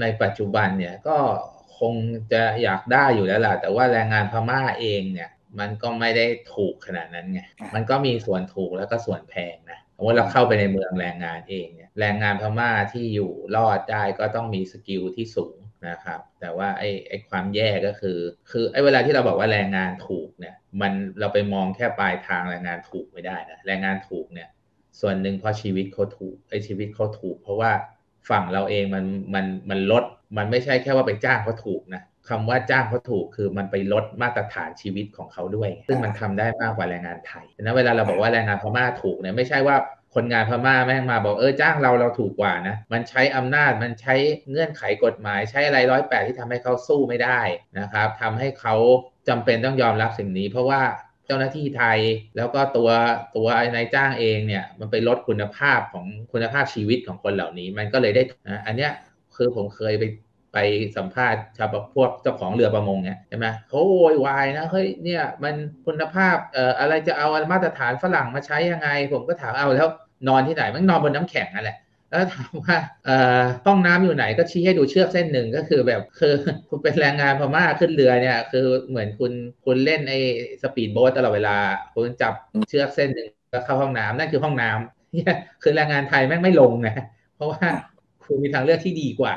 ในปัจจุบันเนี่ยก็คงจะอยากได้อยู่แล้วล่ะ แต่ว่าแรงงานพม่าเองเนี่ย มันก็ไม่ได้ถูกขนาดนั้นไงมันก็มีส่วนถูกแล้วก็ส่วนแพงนะสมมติเราเข้าไปในเมืองแรงงานเองเนี่ยแรงงานพม่าที่อยู่รอดได้ก็ต้องมีสกิลที่สูงนะครับ แต่ว่าไอ้ไอ้ความแย่ก็คือ คือไอ้เวลาที่เราบอกว่าแรงงานถูกเนี่ย มันเราไปมองแค่ปลายทางแรงงานถูกไม่ได้นะแรงงานถูกเนี่ย ส่วนหนึ่งเพราะชีวิตเขาถูกไอ้ชีวิตเขาถูก เพราะว่า ฝั่งเราเองมันมันมันลด มันไม่ใช่แค่ว่าไปจ้างเขาถูกนะคำว่าจ้างเขาถูกคือมันไปลดมาตรฐานชีวิตของเขาด้วย ซึ่งมันทำได้มากกว่าแรงงานไทยนะเวลาเราบอกว่าแรงงานพม่าถูกเนี่ยไม่ใช่ว่าคนงานพม่าแม่งมาบอกเออจ้างเราเราถูกกว่านะ มันใช้อำนาจมันใช้เงื่อนไขกฎหมาย ใช้อะไรร้อยแปดที่ทำให้เขาสู้ไม่ได้นะครับทำให้เขาจำเป็นต้องยอมรับสิ่งนี้ เพราะว่า จ้าหน้าที่ไทย แล้วก็ตัวตัวนายจ้างเองเนี่ยมันไปลดคุณภาพของคุณภาพชีวิตของคนเหล่านี้ มันก็เลยได้นะอันเนี้ยคือผมเคยไปไปสัมภาษณ์ชาวพวกเจ้าของเรือประมงเนี่ยใช่ไหมเขาโวยวายนะเฮ้ยเนี่ยมันคุณภาพเอ่ออะไรจะเอามาตรฐานฝรั่งมาใช้ยังไง ผมก็ถามเอาแล้วนอนที่ไหนมันนอนบนน้ำแข็งนั่นแหละ แล้วถามว่าอ่อห้องน้ำอยู่ไหนก็ชี้ให้ดูเชือกเส้นหนึ่งก็คือแบบคือคุณเป็นแรงงานพม่าขึ้นเรือเนี่ย คือเหมือนคุณคุณเล่นไอ้สปีดโบ๊ทตลอดเวลา คุณจับเชือกเส้นหนึ่งแล้วเข้าห้องน้ำนั่นคือห้องน้ำเนี่ยคือแรงงานไทยแม่งไม่ลงนะเพราะว่าคุณมีทางเลือกที่ดีกว่า